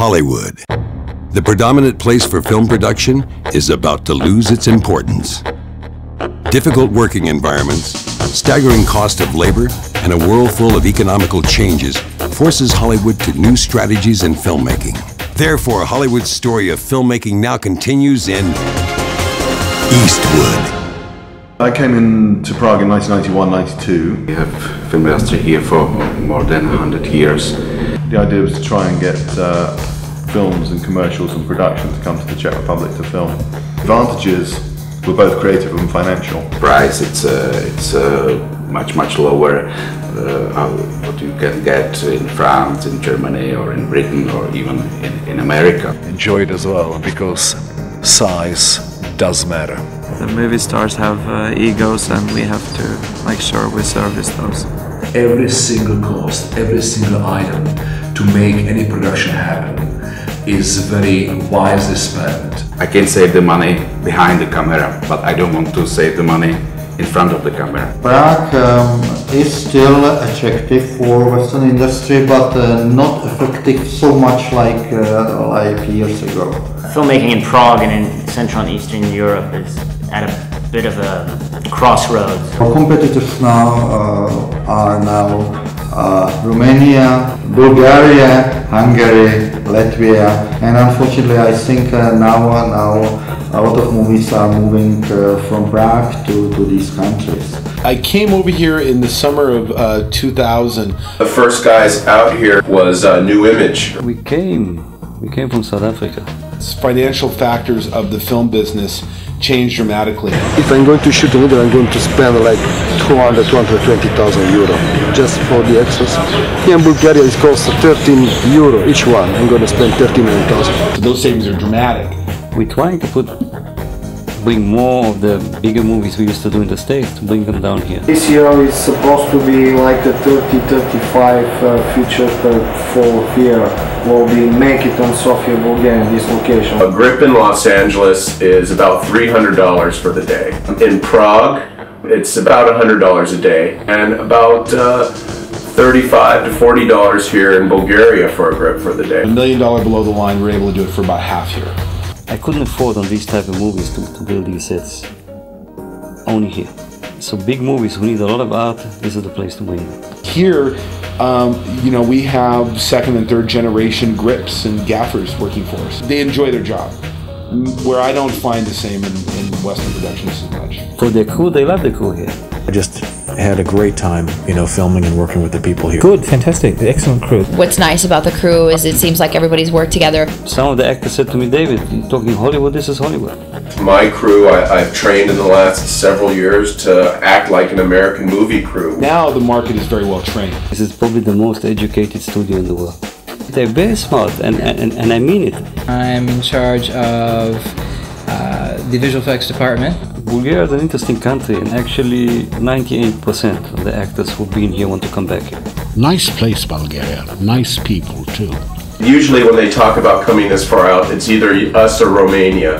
Hollywood. The predominant place for film production is about to lose its importance. Difficult working environments, staggering cost of labor, and a world full of economical changes forces Hollywood to new strategies in filmmaking. Therefore, Hollywood's story of filmmaking now continues in Eastwood. I came into Prague in 1991-92. We have film industry here for more than 100 years. The idea was to try and get uh, films and commercials and production to come to the Czech Republic to film. Advantages were both creative and financial. Price it's uh, it's uh, much much lower uh, what you can get in France, in Germany, or in Britain, or even in, in America. Enjoy it as well because size does matter. The movie stars have uh, egos, and we have to make sure we service those. Every single cost, every single item to make any production happen is very wisely spent. I can save the money behind the camera, but I don't want to save the money in front of the camera. Prague um, is still attractive for Western industry, but uh, not effective so much like uh, like years ago. Filmmaking in Prague and in Central and Eastern Europe is at a bit of a crossroads. Our competitors now uh, are now uh, Romania, Bulgaria, Hungary, Latvia, and unfortunately, I think uh, now now a lot of movies are moving uh, from Prague to, to these countries. I came over here in the summer of uh, 2000. The first guys out here was uh, Nu Image. We came, we came from South Africa. Financial factors of the film business changed dramatically. If I'm going to shoot a movie, I'm going to spend like 200, 220,000 euro just for the extras. Here in Bulgaria, it costs 13 euro each one. I'm going to spend 39,000. So those savings are dramatic. We're trying to put bring more of the bigger movies we used to do in the States to bring them down here. This year is supposed to be like a 30-35 uh, features per fall here will be Make It on Sofia, Bulgaria, this location. A grip in Los Angeles is about $300 for the day. In Prague, it's about $100 a day and about uh, 35 to $40 here in Bulgaria for a grip for the day. A million dollar below the line, we're able to do it for about half here. I couldn't afford on these type of movies to, to build these sets. Only here. So big movies who need a lot of art, this is the place to win. Here, um, you know, we have second and third generation grips and gaffers working for us. They enjoy their job, where I don't find the same in, in Western productions as much. For their crew, they love the crew here. I just had a great time, you know, filming and working with the people here. Good, fantastic, excellent crew. What's nice about the crew is it seems like everybody's worked together. Some of the actors said to me, David, you're talking Hollywood, this is Hollywood. My crew, I, have trained in the last several years to act like an American movie crew. Now the market is very well trained. This is probably the most educated studio in the world. They're very smart, and, and, and I mean it. I'm in charge of uh, the visual effects department. Bulgaria is an interesting country, and actually 98% of the actors who've been here want to come back here. Nice place, Bulgaria. Nice people, too. Usually, when they talk about coming this far out, it's either us or Romania.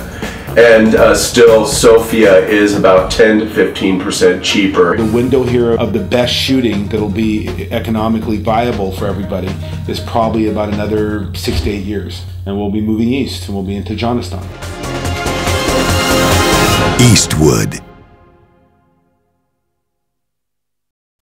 And uh, still, Sofia is about 10 to 15% cheaper. The window here of the best shooting that'll be economically viable for everybody is probably about another six to eight years. And we'll be moving east and we'll be in Tajanistan. Eastwood.